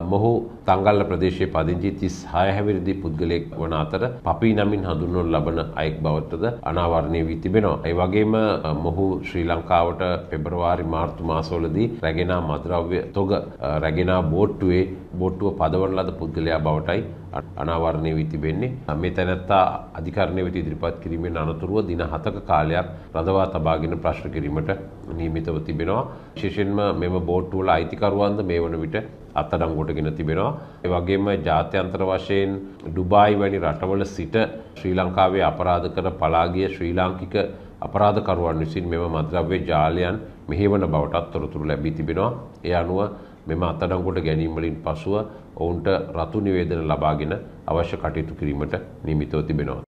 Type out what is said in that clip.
මොහු තංගල්ල ප්‍රදේශයේ පදිංචි 36 හැවිරිදි පුද්ගලයෙක් වන අතර පපී නමින් හඳුන්වනු ලබන අයෙක් බවටද අනාවරණය වී තිබෙනවා. ඒ වගේම මොහු ශ්‍රී ලංකාවට පෙබරවාරි මාර්තු මාසවලදී රැගෙන මද්‍රව්‍ය තොග රැගෙන බෝට්ටුවේ බෝට්ටුව පදවන ලද පුද්ගලයා බවටයි අනාවරණය වී තිබෙන්නේ. මේ තැනැත්තා අධිකරණය වෙත ඉදිරිපත් කිරීමෙන් අනතුරුව දින 7ක කාලයක් රඳවා තබාගෙන ප්‍රශ්න කිරීමට නියමිතව තිබෙනවා. විශේෂයෙන්ම මෙම බෝට්ටුව වල අයිතිකරුවන්ද මේ වන විට අත්අඩංගුවටගෙන තිබෙනවා. ඒ වගේම ජාත්‍යන්තර වශයෙන් ඩුබායි වැනි රටවල සිට ශ්‍රී ලංකාවේ අපරාධ කර පලා ගිය ශ්‍රී ලාංකික අපරාධකරුවන් විසින් මෙම මද්‍රව්‍ය ජාලයන් මෙහෙවන බවටත් තොරතුරු ලැබී තිබෙනවා. ඒ අනුව මෙම අත්අඩංගුවට ගැනීම වලින් පසුව ඔවුන්ට රතු නිවේදන ලබාගෙන අවශ්‍ය කටයුතු කිරීමට නියමිතව තිබෙනවා.